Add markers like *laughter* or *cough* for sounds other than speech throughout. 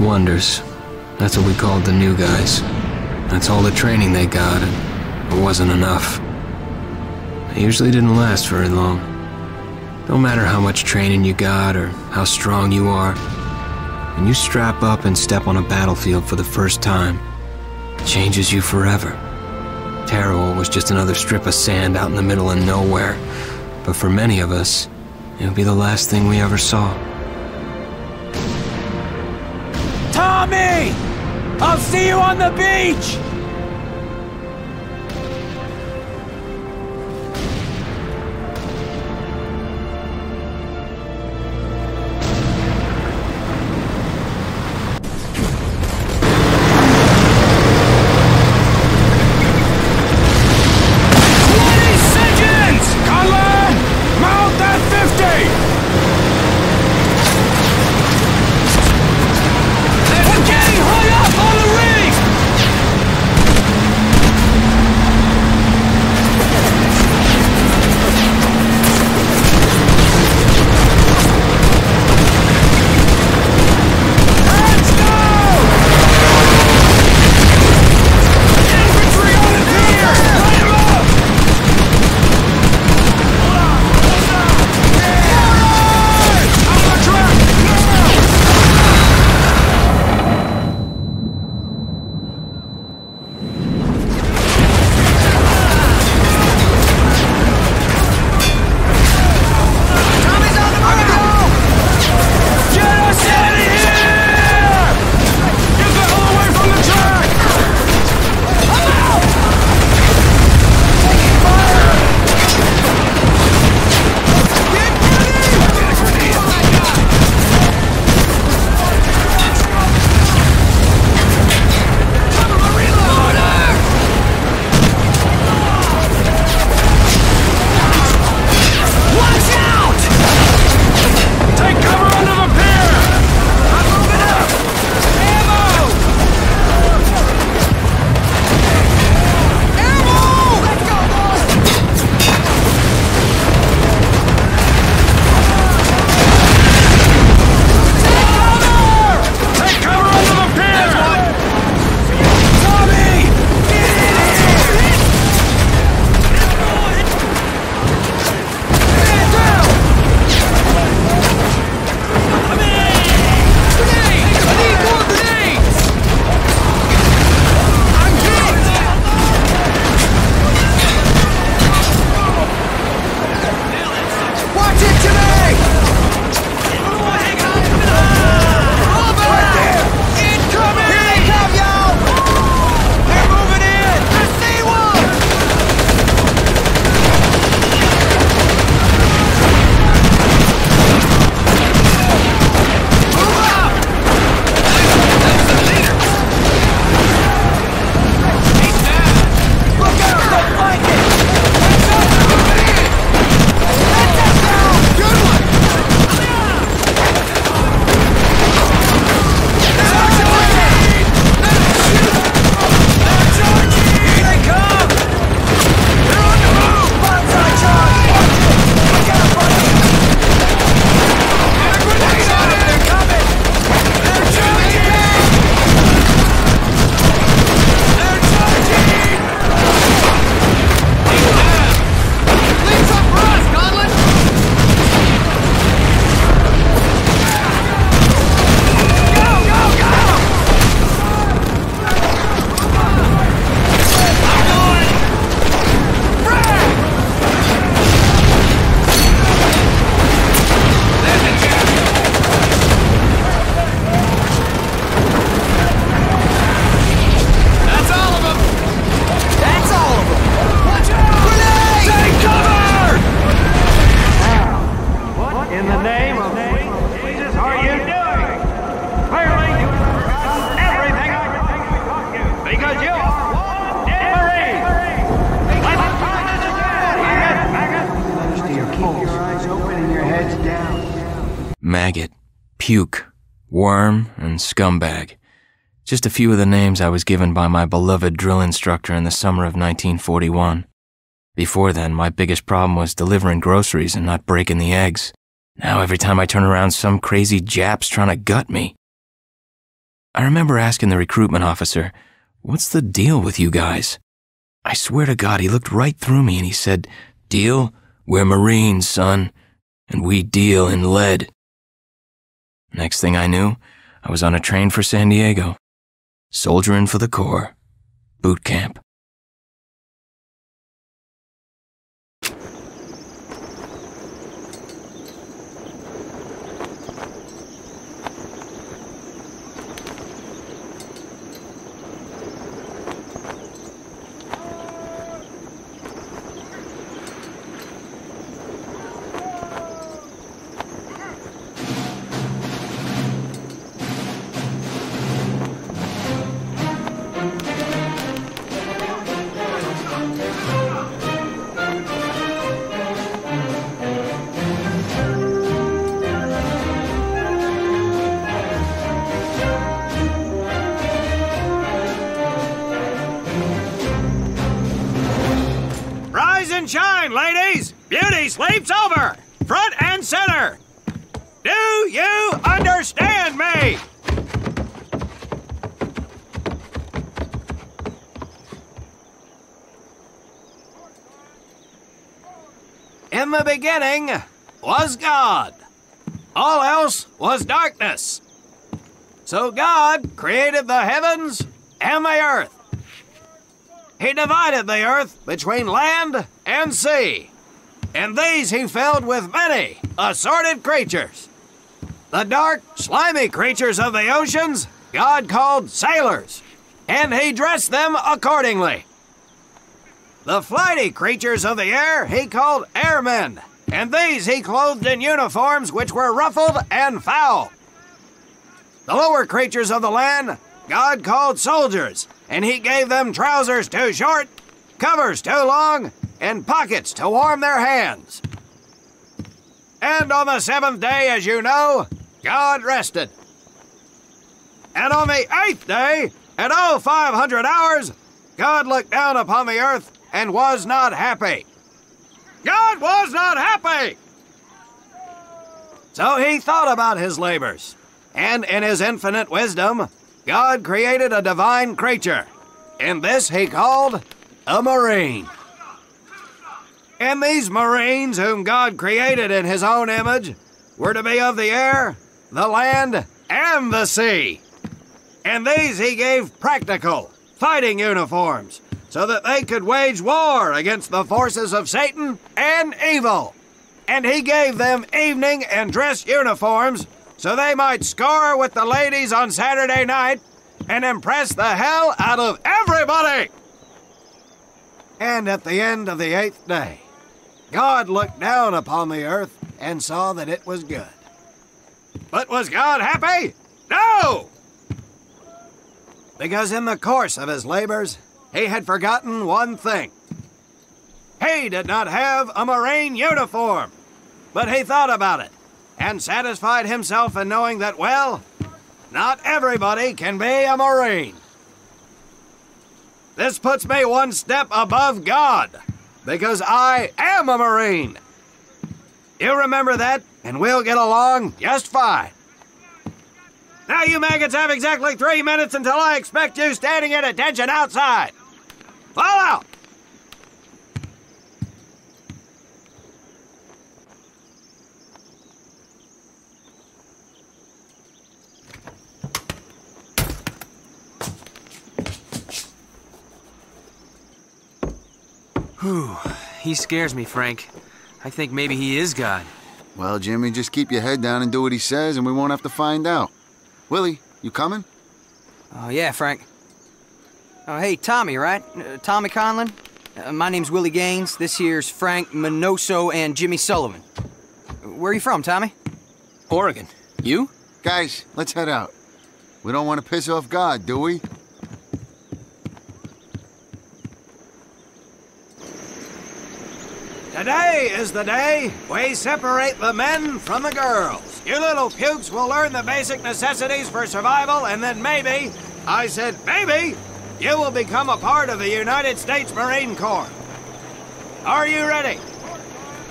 wonders. That's what we called the new guys. That's all the training they got, and it wasn't enough. They usually didn't last very long. No matter how much training you got or how strong you are, when you strap up and step on a battlefield for the first time, it changes you forever. Tarawa was just another strip of sand out in the middle of nowhere, but for many of us, it would be the last thing we ever saw. Tommy! I'll see you on the beach! Scumbag. Just a few of the names I was given by my beloved drill instructor in the summer of 1941. Before then, my biggest problem was delivering groceries and not breaking the eggs. Now, every time I turn around, some crazy Jap's trying to gut me. I remember asking the recruitment officer, What's the deal with you guys? I swear to God, he looked right through me and he said, Deal? We're Marines, son, and we deal in lead. Next thing I knew, I was on a train for San Diego. Soldiering for the Corps. Boot camp. Beginning was God. All else was darkness. So God created the heavens and the earth. He divided the earth between land and sea, and these he filled with many assorted creatures. The dark, slimy creatures of the oceans God called sailors, and he dressed them accordingly. The flighty creatures of the air he called airmen, and these he clothed in uniforms which were ruffled and foul. The lower creatures of the land God called soldiers, and he gave them trousers too short, covers too long, and pockets to warm their hands. And on the seventh day, as you know, God rested. And on the eighth day, at five hundred hours, God looked down upon the earth and was not happy. God was not happy! So he thought about his labors, and in his infinite wisdom, God created a divine creature, and this he called a Marine. And these Marines, whom God created in his own image, were to be of the air, the land, and the sea. And these he gave practical, fighting uniforms, so that they could wage war against the forces of Satan and evil. And he gave them evening and dress uniforms so they might score with the ladies on Saturday night and impress the hell out of everybody. And at the end of the eighth day, God looked down upon the earth and saw that it was good. But was God happy? No! Because in the course of his labors, he had forgotten one thing. He did not have a Marine uniform, but he thought about it and satisfied himself in knowing that, well, not everybody can be a Marine. This puts me one step above God, because I am a Marine. You remember that, and we'll get along just fine. Now, you maggots have exactly three minutes until I expect you standing at attention outside. Fall out! Whew. He scares me, Frank. I think maybe he is God. Well, Jimmy, just keep your head down and do what he says, and we won't have to find out. Willie, you coming? Oh, yeah, Frank. Oh, hey, Tommy, right? Uh, Tommy Conlon? Uh, my name's Willie Gaines. This here's Frank Minoso and Jimmy Sullivan. Where are you from, Tommy? Oregon. You? Guys, let's head out. We don't want to piss off God, do we? Today is the day we separate the men from the girls. You little pukes will learn the basic necessities for survival, and then maybe, I said maybe, you will become a part of the United States Marine Corps. Are you ready?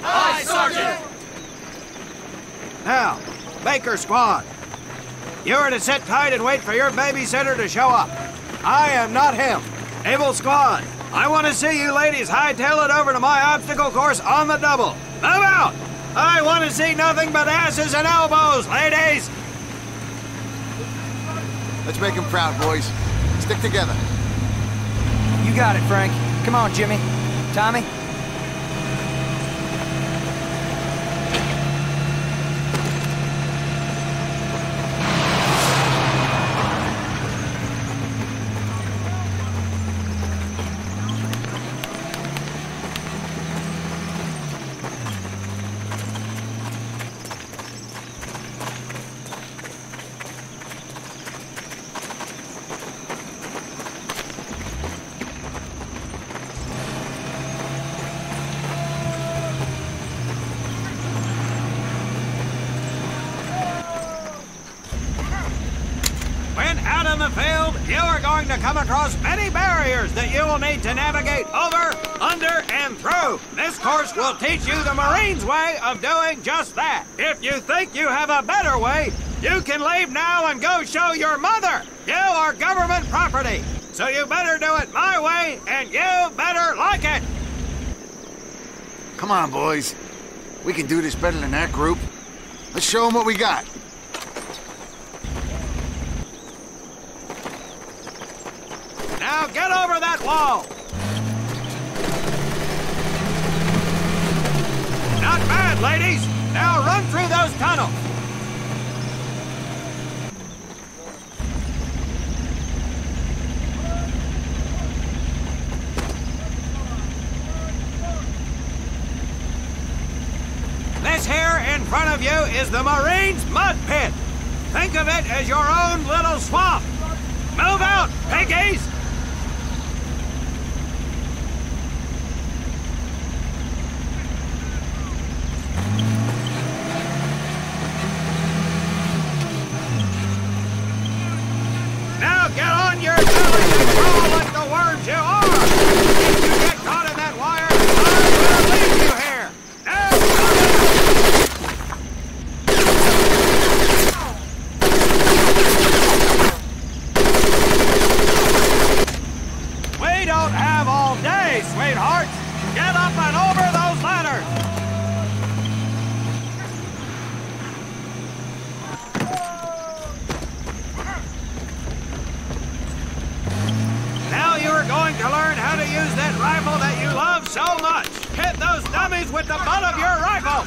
Aye, Sergeant! Now, Baker Squad. You are to sit tight and wait for your babysitter to show up. I am not him. Able Squad, I want to see you ladies hightail it over to my obstacle course on the double. Move out! I want to see nothing but asses and elbows, ladies! Let's make him proud, boys. Stick together. Got it, Frank. Come on, Jimmy. Tommy? When out in the field, you are going to come across many barriers that you will need to navigate over, under, and through. This course will teach you the Marines' way of doing just that. If you think you have a better way, you can leave now and go show your mother. You are government property. So you better do it my way, and you better like it. Come on, boys. We can do this better than that group. Let's show them what we got. Now get over that wall. Ladies. Now run through those tunnels. This here in front of you is the Marines' mud pit. Think of it as your own little swamp. Move out, piggies! Now get on your bellies and crawl like the worms you are! If you get caught in that wire, I will leave you here! Now, we don't have all day, sweethearts! Get up and over those ladders! Now you are going to learn how to use that rifle that you love so much. Hit those dummies with the butt of your rifle.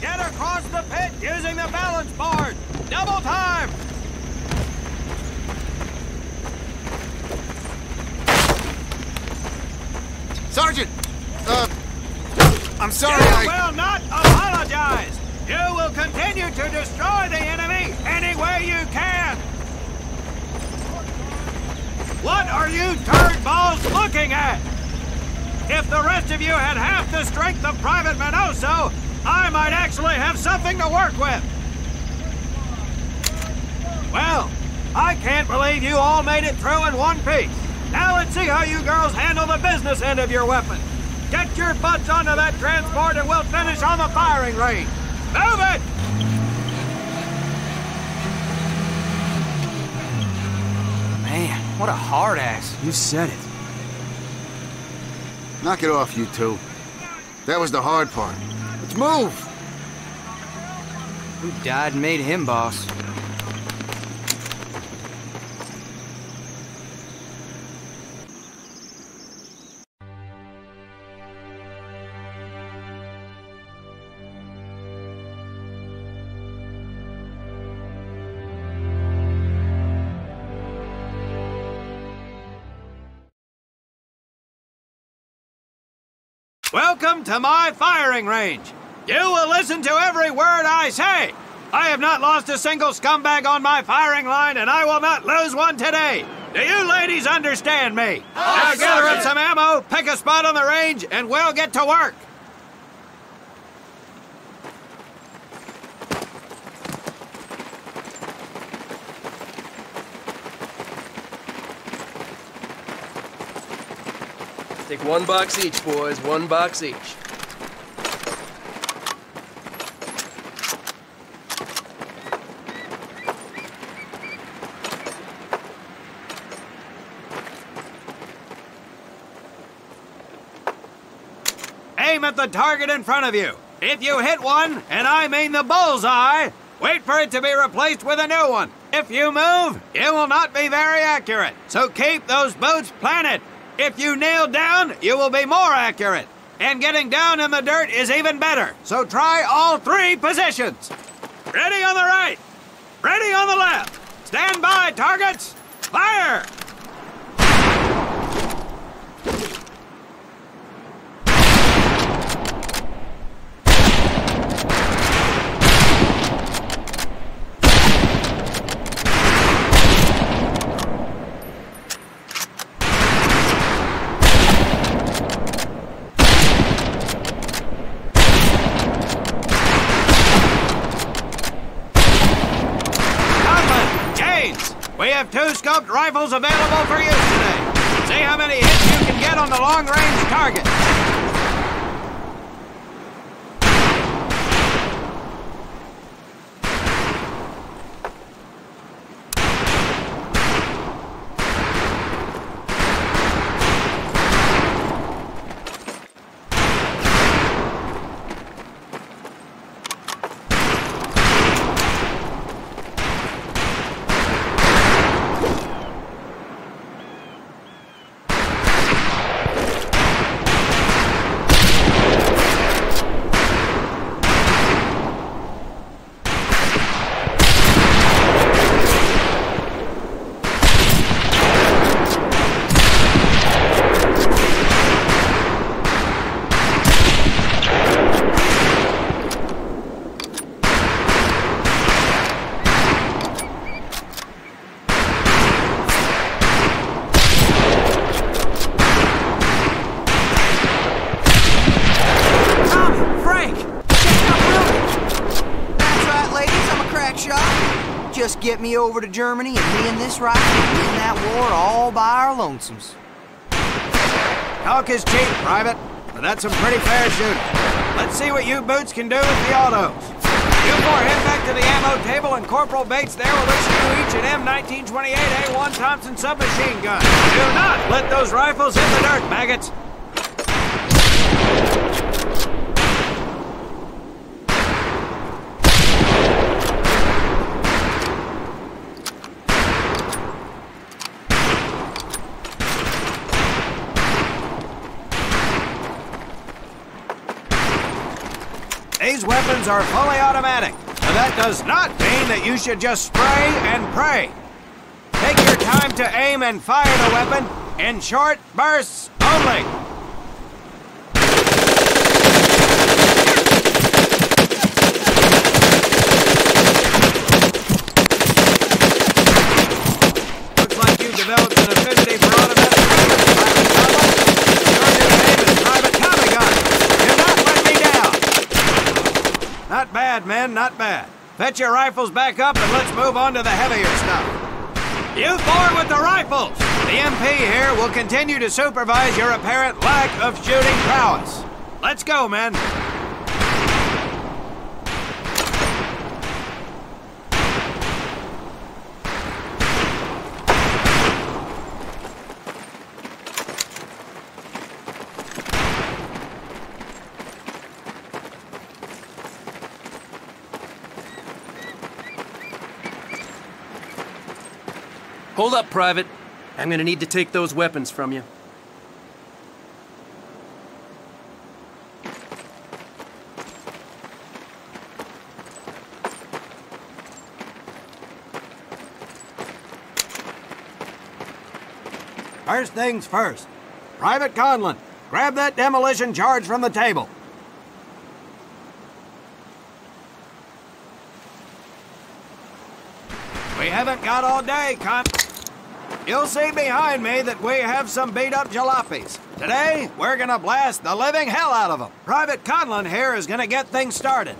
Get across the pit using the balance board. Double time. Sergeant! Uh, I'm sorry You I... will not apologize. You will continue to destroy the enemy any way you can. What are you turd balls looking at? If the rest of you had half the strength of Private Minoso, I might actually have something to work with. Well, I can't believe you all made it through in one piece. Now let's see how you girls handle the business end of your weapon. Get your butts onto that transport and we'll finish on the firing range. Move it! Man, what a hard ass. You said it. Knock it off, you two. That was the hard part. Let's move! Who died and made him boss? To my firing range. You will listen to every word I say. I have not lost a single scumbag on my firing line, and I will not lose one today. Do you ladies understand me? now gather up some ammo, pick a spot on the range, and we'll get to work. Take one box each, boys. One box each. Aim at the target in front of you. If you hit one, and I mean the bullseye, wait for it to be replaced with a new one. If you move, it will not be very accurate. So keep those boots planted. If you nail down, you will be more accurate. And getting down in the dirt is even better. So try all three positions. Ready on the right. Ready on the left. Stand by, targets. Fire! Conlon, James, we have two scoped rifles available for use today. See how many hits you can get on the long-range target. Tommy, Frank, check out Willie. That's right, ladies. I'm a crack shot. Just get me over to Germany, and me and this will win that war all by our lonesomes. Talk is cheap, Private, but that's some pretty fair shooting. Let's see what you boots can do with the autos. You four head back to the ammo table, and Corporal Bates there will issue you each an M1928A1 Thompson submachine gun. Do not let those rifles hit the dirt, maggots. These weapons are fully automatic, but that does not mean that you should just spray and pray. Take your time to aim and fire the weapon in short bursts only. Looks like you've developed an affinity for automatic weapons, Private Conlon. Your new name is Private Tommy Gun. Do not let me down. Not bad, men, not bad. Fetch your rifles back up and let's move on to the heavier stuff. You four with the rifles! The MP here will continue to supervise your apparent lack of shooting prowess. Let's go, men. Hold up, Private. I'm gonna need to take those weapons from you. First things first. Private Conlon, grab that demolition charge from the table. We haven't got all day, Con. You'll see behind me that we have some beat up jalopies. Today, we're gonna blast the living hell out of them. Private Conlon here is gonna get things started.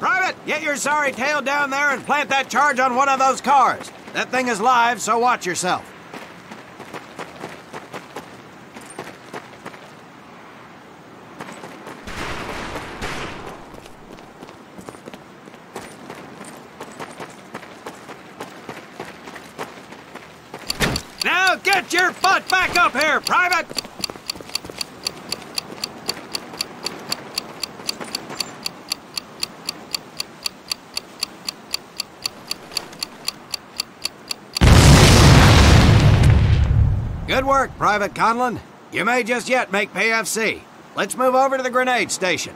Private, get your sorry tail down there and plant that charge on one of those cars. That thing is live, so watch yourself. Now get your butt back up here, Private! Good work, Private Conlon. You may just yet make PFC. Let's move over to the grenade station.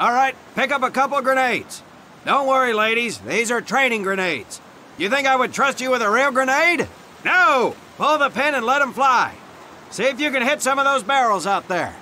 All right, pick up a couple grenades. Don't worry, ladies. These are training grenades. You think I would trust you with a real grenade? No! Pull the pin and let them fly. See if you can hit some of those barrels out there.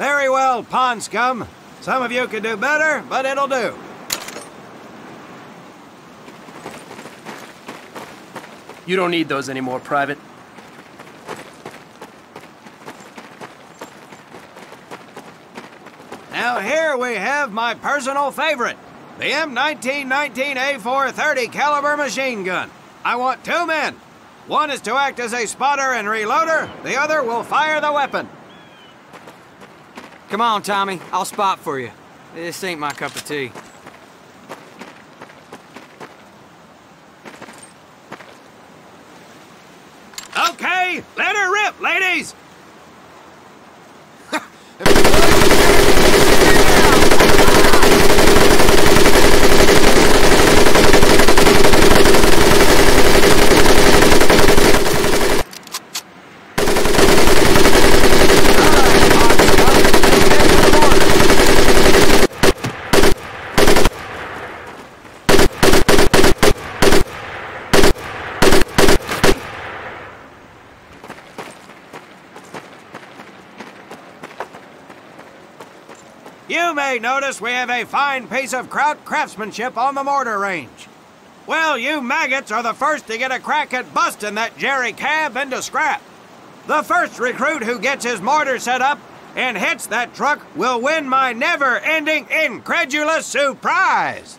Very well, pond scum. Some of you could do better, but it'll do. You don't need those anymore, Private. Now here we have my personal favorite, the M1919A430 caliber machine gun. I want two men. One is to act as a spotter and reloader, the other will fire the weapon. Come on, Tommy. I'll spot for you. This ain't my cup of tea. Okay, let her rip, ladies! You we have a fine piece of kraut craftsmanship on the mortar range. Well, you maggots are the first to get a crack at busting that Jerry cab into scrap. The first recruit who gets his mortar set up and hits that truck will win my never ending incredulous surprise.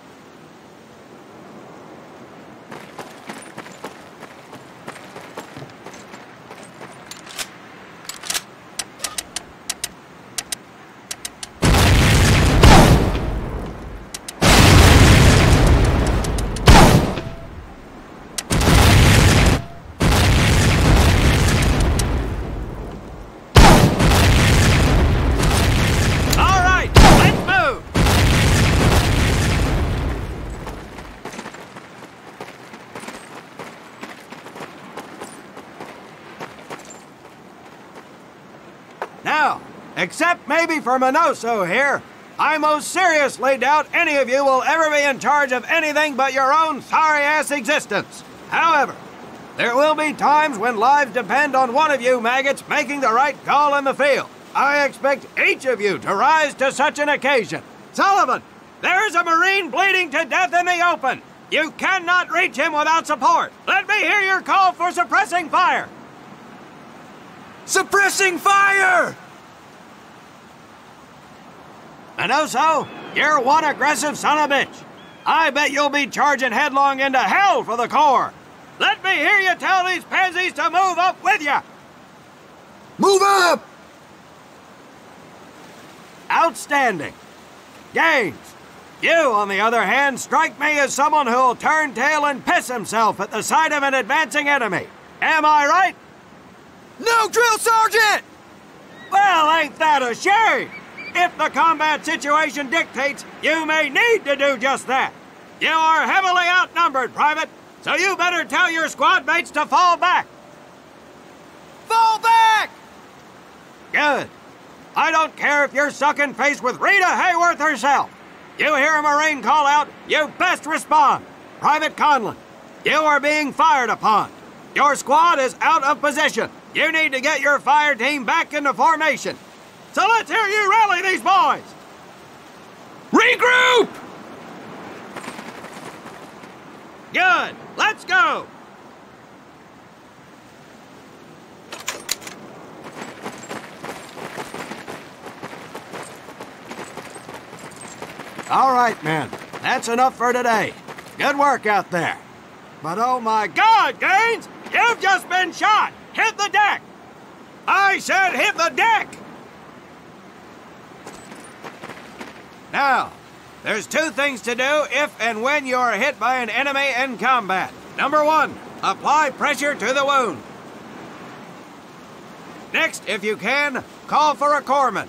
Except maybe for Minoso here, I most seriously doubt any of you will ever be in charge of anything but your own sorry ass existence. However, There will be times when lives depend on one of you maggots making the right call in the field. I expect each of you to rise to such an occasion. Sullivan, there's a Marine bleeding to death in the open. You cannot reach him without support. Let me hear your call for suppressing fire. Suppressing fire! Minoso, you're one aggressive son of a bitch. I bet you'll be charging headlong into hell for the Corps. Let me hear you tell these pansies to move up with you. Move up! Outstanding. Gaines, you, on the other hand, strike me as someone who'll turn tail and piss himself at the sight of an advancing enemy. Am I right? No, drill sergeant! Well, ain't that a shame? If the combat situation dictates, you may need to do just that. You are heavily outnumbered, Private, so you better tell your squad mates to fall back. Fall back! Good. I don't care if you're sucking face with Rita Hayworth herself. You hear a Marine call out, you best respond. Private Conlon, you are being fired upon. Your squad is out of position. You need to get your fire team back into formation. So let's hear you rally these boys. Regroup! Good. Let's go. All right, men. That's enough for today. Good work out there. But oh my God, Gaines! You've just been shot! Hit the deck! I said hit the deck! Now, there's two things to do if and when you're hit by an enemy in combat. Number one, apply pressure to the wound. Next, if you can, call for a corpsman.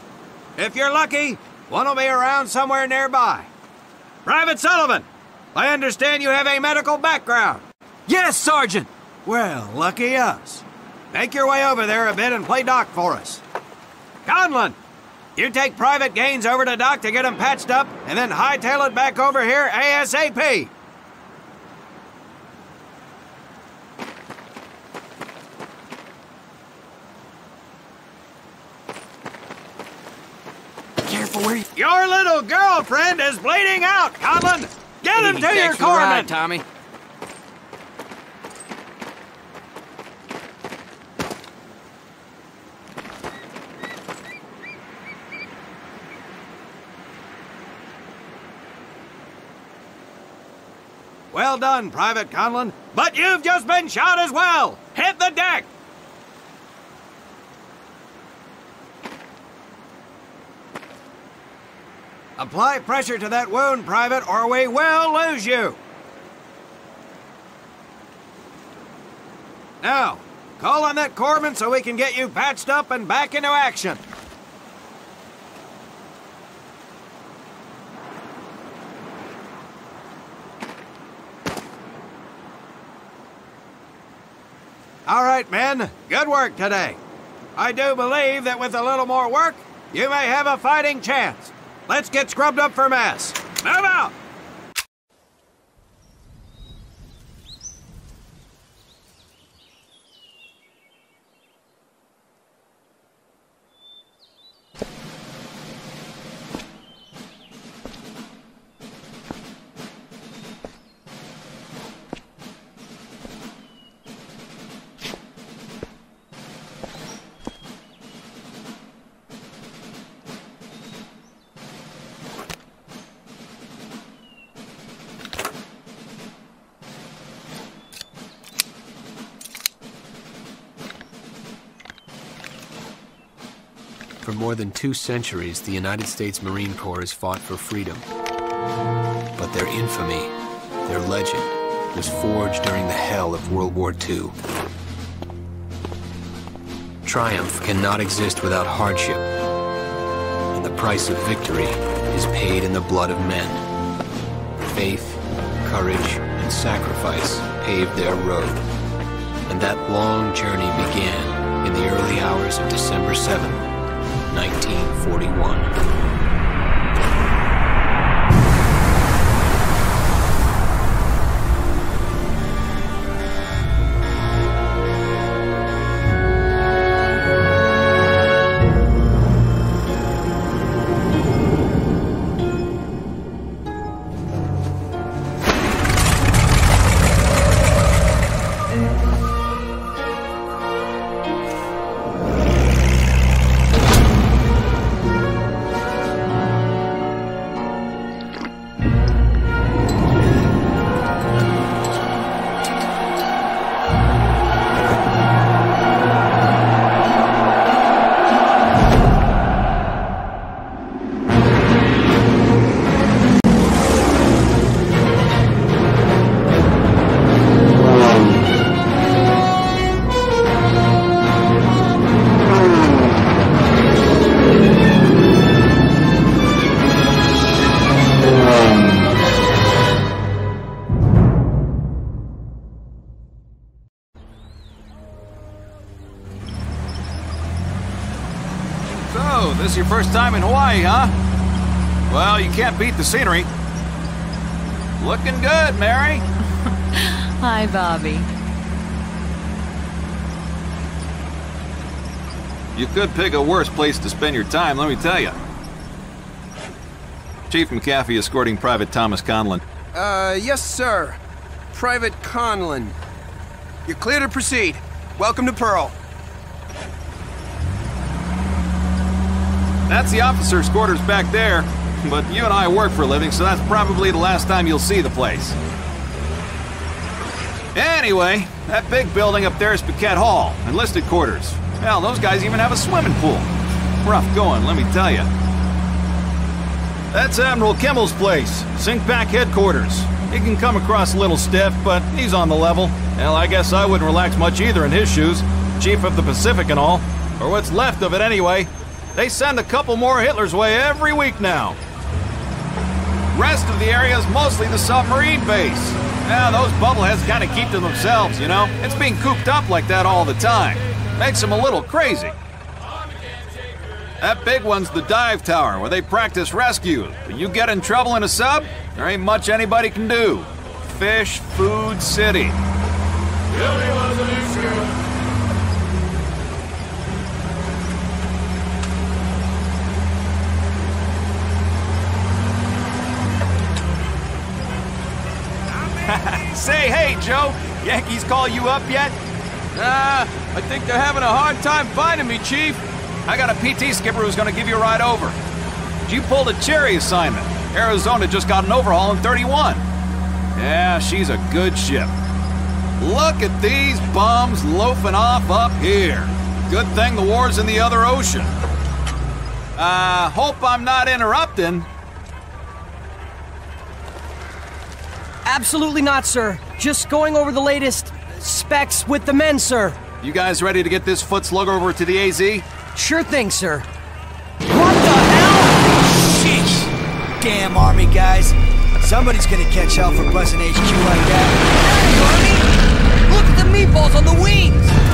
If you're lucky, one will be around somewhere nearby. Private Sullivan, I understand you have a medical background. Yes, Sergeant! Well, lucky us. Make your way over there a bit and play doc for us. Conlon, you take Private Gaines over to Doc to get him patched up, and then hightail it back over here ASAP. Careful where you... Your little girlfriend is bleeding out, Conlon! Get him to your thanks for the ride, corpsman! Tommy. Well done, Private Conlon. But you've just been shot as well! Hit the deck! Apply pressure to that wound, Private, or we will lose you! Now, call on that corpsman so we can get you patched up and back into action. Right, men. Good work today. I do believe that with a little more work, you may have a fighting chance. Let's get scrubbed up for mass. Move out! More than two centuries, the United States Marine Corps has fought for freedom. But their infamy, their legend, was forged during the hell of World War II. Triumph cannot exist without hardship, and the price of victory is paid in the blood of men. Faith, courage, and sacrifice paved their road, and that long journey began in the early hours of December 7th, 41. 1941. First time in Hawaii, huh? Well, you can't beat the scenery. Looking good, Mary. *laughs* Hi, Bobby. You could pick a worse place to spend your time, let me tell you. Chief McAfee escorting Private Thomas Conlin. Uh, yes, sir. Private Conlin. You're clear to proceed. Welcome to Pearl. That's the officer's quarters back there. But you and I work for a living, so that's probably the last time you'll see the place. Anyway, that big building up there is Paquette Hall, enlisted quarters. Hell, those guys even have a swimming pool. Rough going, let me tell you. That's Admiral Kimmel's place, CINCPAC headquarters. He can come across a little stiff, but he's on the level. Hell, I guess I wouldn't relax much either in his shoes. Chief of the Pacific and all. Or what's left of it anyway. They send a couple more Hitler's way every week now. Rest of the area is mostly the submarine base. Now, those bubbleheads kind of keep to themselves, you know? It's being cooped up like that all the time. Makes them a little crazy. That big one's the dive tower where they practice rescue. But you get in trouble in a sub, there ain't much anybody can do. Fish Food City. Say, hey, Joe, Yankees call you up yet? Ah, I think they're having a hard time finding me, Chief. I got a PT skipper who's gonna give you a ride over. You pulled a cherry assignment. Arizona just got an overhaul in 31. Yeah, she's a good ship. Look at these bums loafing off up here. Good thing the war's in the other ocean. Uh, hope I'm not interrupting. Absolutely not, sir. Just going over the latest specs with the men, sir. You guys ready to get this foot slug over to the AZ? Sure thing, sir. What the hell? Sheesh! Damn army guys. Somebody's gonna catch hell for buzzing HQ like that. Hey, Army! Look at the meatballs on the wings! Get to the